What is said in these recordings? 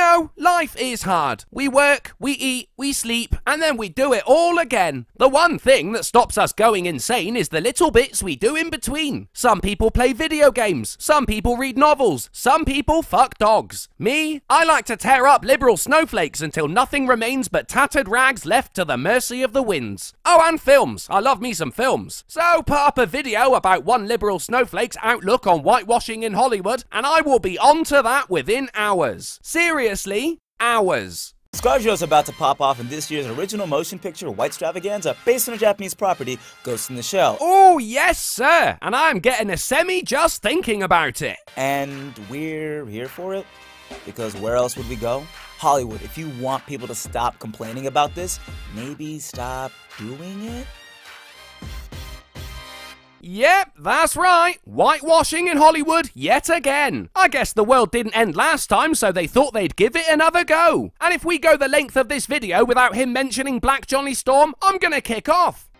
know, life is hard. We work, we eat, we sleep, and then we do it all again. The one thing that stops us going insane is the little bits we do in between. Some people play video games, some people read novels, some people fuck dogs. Me, I like to tear up liberal snowflakes until nothing remains but tattered rags left to the mercy of the winds. Oh, and films. I love me some films. So put up a video about one liberal snowflake's outlook on whitewashing in Hollywood, and I will be onto that within hours. Seriously, hours. ScarJo is about to pop off in this year's original motion picture White Stravaganza based on a Japanese property, Ghost in the Shell. Oh, yes, sir. And I'm getting a semi just thinking about it. And we're here for it because where else would we go? Hollywood, if you want people to stop complaining about this, maybe stop doing it? Yep, that's right. Whitewashing in Hollywood yet again. I guess the world didn't end last time, so they thought they'd give it another go. And if we go the length of this video without him mentioning Black Johnny Storm, I'm gonna kick off.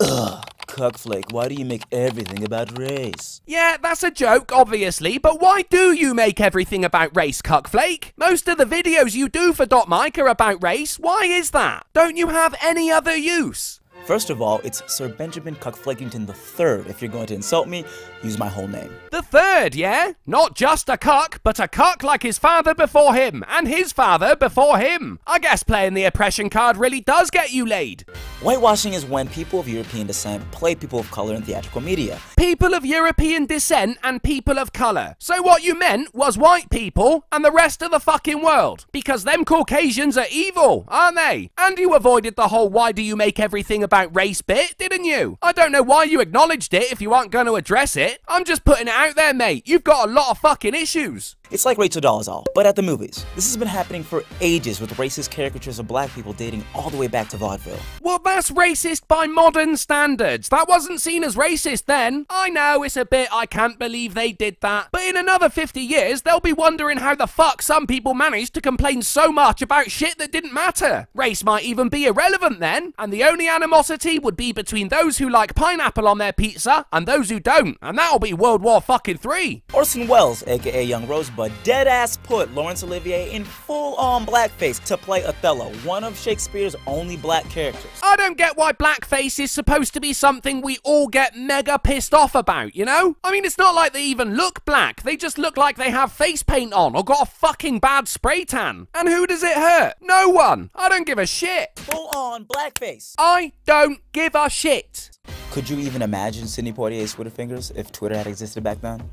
Ugh, Cuckflake, why do you make everything about race? Yeah, that's a joke, obviously, but why do you make everything about race, Cuckflake? Most of the videos you do for Dot Mic are about race. Why is that? Don't you have any other use? First of all, it's Sir Benjamin Cuckflakington III. If you're going to insult me, use my whole name. The third, yeah? Not just a cuck, but a cuck like his father before him, and his father before him. I guess playing the oppression card really does get you laid. Whitewashing is when people of European descent play people of color in theatrical media. People of European descent and people of colour. So what you meant was white people and the rest of the fucking world. Because them Caucasians are evil, aren't they? And you avoided the whole why do you make everything about race bit, didn't you? I don't know why you acknowledged it if you aren't going to address it. I'm just putting it out there, mate. You've got a lot of fucking issues. It's like Rachel Dolezal, but at the movies. This has been happening for ages with racist caricatures of black people dating all the way back to vaudeville. Well, that's racist by modern standards. That wasn't seen as racist then. I know it's a bit, I can't believe they did that. But in another 50 years, they'll be wondering how the fuck some people managed to complain so much about shit that didn't matter. Race might even be irrelevant then, and the only animosity would be between those who like pineapple on their pizza and those who don't, and that'll be World War fucking 3. Orson Welles, aka Young Rosebud, deadass put Laurence Olivier in full-on blackface to play Othello, one of Shakespeare's only black characters. I don't get why blackface is supposed to be something we all get mega pissed off about, you know? I mean, it's not like they even look black. They just look like they have face paint on or got a fucking bad spray tan. And who does it hurt? No one. I don't give a shit. Full-on blackface. I don't give a shit. Could you even imagine Sidney Poitier's Twitter fingers if Twitter had existed back then?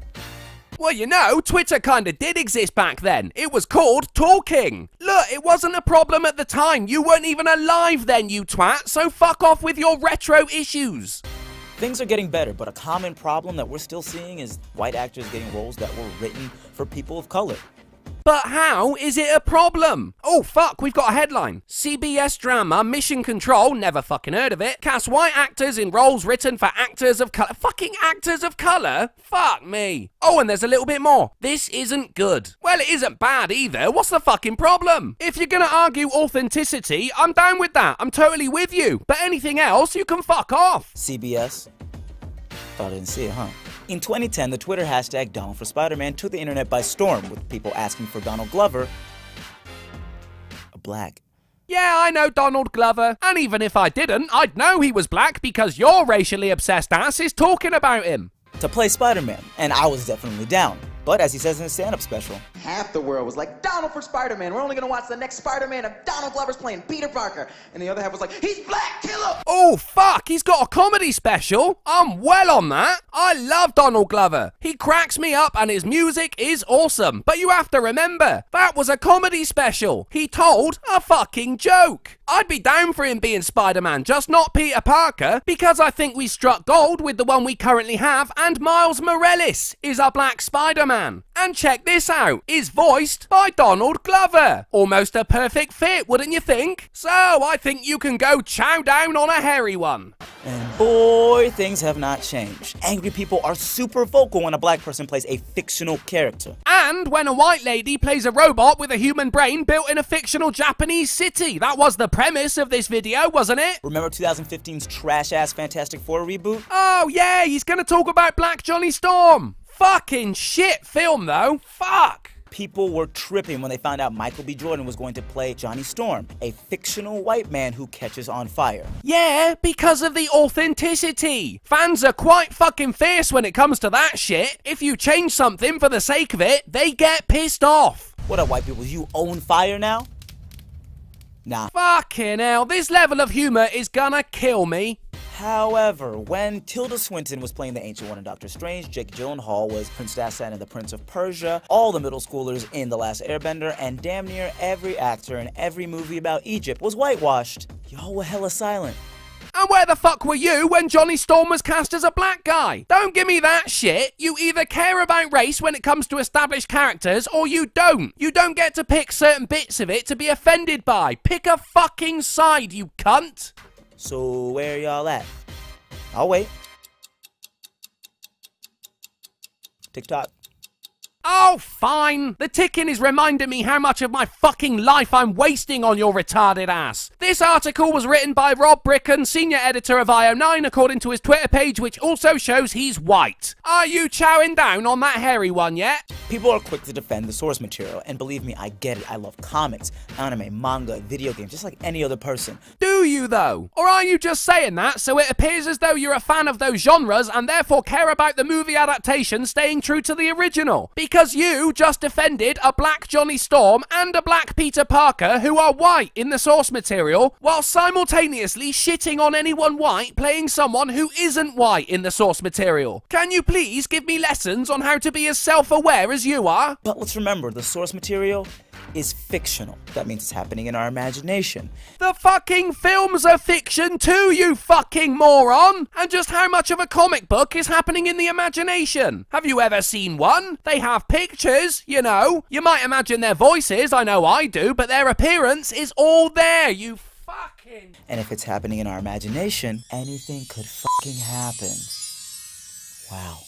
Well, you know, Twitter kinda did exist back then. It was called talking. Look, it wasn't a problem at the time. You weren't even alive then, you twat, so fuck off with your retro issues. Things are getting better, but a common problem that we're still seeing is white actors getting roles that were written for people of color. But how is it a problem? Oh fuck, we've got a headline. CBS drama Mission Control, never fucking heard of it, casts white actors in roles written for actors of color. Fucking actors of color? Fuck me. Oh, and there's a little bit more. This isn't good. Well, it isn't bad either. What's the fucking problem? If you're gonna argue authenticity, I'm down with that. I'm totally with you. But anything else, you can fuck off. CBS? I didn't see it, huh? In 2010, the Twitter hashtag Donald for Spider-Man took the internet by storm, with people asking for Donald Glover, a black. Yeah, I know Donald Glover. And even if I didn't, I'd know he was black because your racially obsessed ass is talking about him. To play Spider-Man, and I was definitely down. But as he says in his stand-up special, half the world was like, Donald for Spider-Man. We're only gonna watch the next Spider-Man of Donald Glover's playing Peter Parker. And the other half was like, he's black, kill him! Oh, fuck, he's got a comedy special. I'm well on that. I love Donald Glover. He cracks me up and his music is awesome. But you have to remember, that was a comedy special. He told a fucking joke. I'd be down for him being Spider-Man, just not Peter Parker, because I think we struck gold with the one we currently have, and Miles Morales is our black Spider-Man. And check this out, is voiced by Donald Glover. Almost a perfect fit, wouldn't you think? So I think you can go chow down on a hairy one. And boy, things have not changed. Angry people are super vocal when a black person plays a fictional character. And when a white lady plays a robot with a human brain built in a fictional Japanese city. That was the premise of this video, wasn't it? Remember 2015's trash-ass Fantastic Four reboot? Oh yeah, he's gonna talk about Black Johnny Storm. Fucking shit film though. Fuck. People were tripping when they found out Michael B. Jordan was going to play Johnny Storm, a fictional white man who catches on fire. Yeah, because of the authenticity. Fans are quite fucking fierce when it comes to that shit. If you change something for the sake of it, they get pissed off. What up, white people? You own fire now? Nah. Fucking hell, this level of humor is gonna kill me. However, when Tilda Swinton was playing the Ancient One in Doctor Strange, Jake Gyllenhaal was Prince Dastan in The Prince of Persia, all the middle schoolers in The Last Airbender, and damn near every actor in every movie about Egypt was whitewashed. Y'all were hella silent. And where the fuck were you when Johnny Storm was cast as a black guy? Don't give me that shit. You either care about race when it comes to established characters or you don't. You don't get to pick certain bits of it to be offended by. Pick a fucking side, you cunt. So where y'all at? I'll wait. TikTok. Oh, fine. The ticking is reminding me how much of my fucking life I'm wasting on your retarded ass. This article was written by Rob Bricken, senior editor of IO9, according to his Twitter page, which also shows he's white. Are you chowing down on that hairy one yet? People are quick to defend the source material, and believe me, I get it. I love comics, anime, manga, video games, just like any other person. Do you, though? Or are you just saying that so it appears as though you're a fan of those genres and therefore care about the movie adaptation staying true to the original? Because you just defended a black Johnny Storm and a black Peter Parker who are white in the source material, while simultaneously shitting on anyone white playing someone who isn't white in the source material. Can you please give me lessons on how to be as self aware as you are? But let's remember, the source material is fictional. That means it's happening in our imagination. The fucking films are fiction too, you fucking moron! And just how much of a comic book is happening in the imagination? Have you ever seen one? They have pictures, you know. You might imagine their voices, I know I do, but their appearance is all there, you fucking. And if it's happening in our imagination, anything could fucking happen. Wow.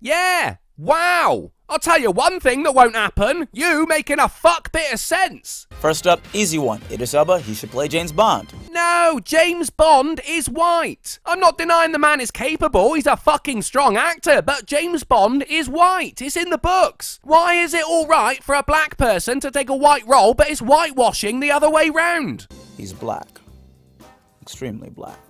Yeah! Wow! I'll tell you one thing that won't happen. You making a fuck bit of sense. First up, easy one. Idris Elba, he should play James Bond. No, James Bond is white. I'm not denying the man is capable. He's a fucking strong actor, but James Bond is white. It's in the books. Why is it all right for a black person to take a white role, but it's whitewashing the other way round? He's black. Extremely black.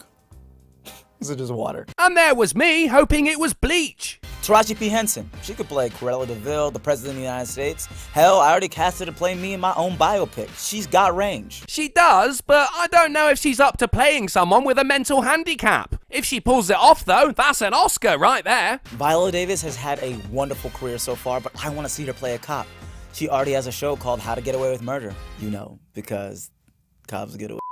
Is it just water? And there was me hoping it was bleach. Taraji P. Henson. She could play Cruella de Vil, the President of the United States. Hell, I already cast her to play me in my own biopic. She's got range. She does, but I don't know if she's up to playing someone with a mental handicap. If she pulls it off, though, that's an Oscar right there. Viola Davis has had a wonderful career so far, but I want to see her play a cop. She already has a show called How to Get Away with Murder. You know, because cops get away.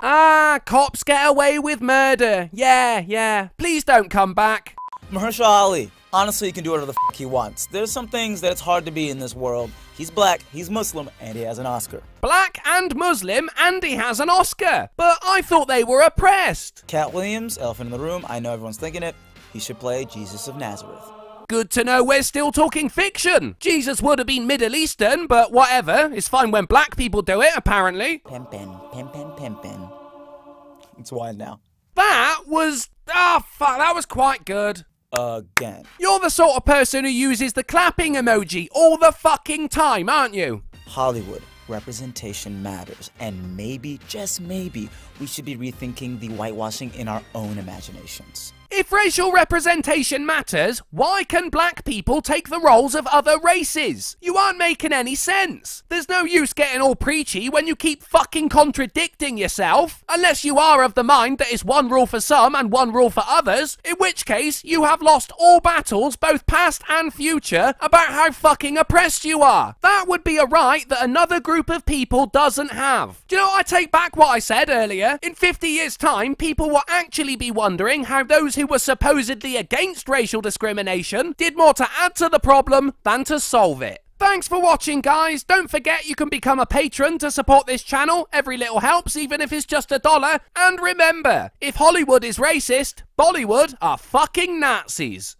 Ah, cops get away with murder. Yeah, yeah. Please don't come back. Mahershala Ali. Honestly, he can do whatever the fuck he wants. There's some things that it's hard to be in this world. He's black, he's Muslim, and he has an Oscar. Black and Muslim, and he has an Oscar. But I thought they were oppressed. Katt Williams, Elephant in the Room. I know everyone's thinking it. He should play Jesus of Nazareth. Good to know we're still talking fiction. Jesus would have been Middle Eastern, but whatever. It's fine when black people do it, apparently. Pimpin', pimpin', pimpin'. It's wild now. That was. Ah, fuck, that was quite good. Again. You're the sort of person who uses the clapping emoji all the fucking time, aren't you? Hollywood. Representation matters, and maybe, just maybe, we should be rethinking the whitewashing in our own imaginations. If racial representation matters, why can black people take the roles of other races? You aren't making any sense. There's no use getting all preachy when you keep fucking contradicting yourself. Unless you are of the mind that it's one rule for some and one rule for others, in which case you have lost all battles, both past and future, about how fucking oppressed you are. That would be a right that another group of people doesn't have. Do you know? I take back what I said earlier. In 50 years' time, people will actually be wondering how those who were supposedly against racial discrimination did more to add to the problem than to solve it. Thanks for watching, guys. Don't forget you can become a patron to support this channel. Every little helps, even if it's just a dollar. And remember, if Hollywood is racist, Bollywood are fucking Nazis.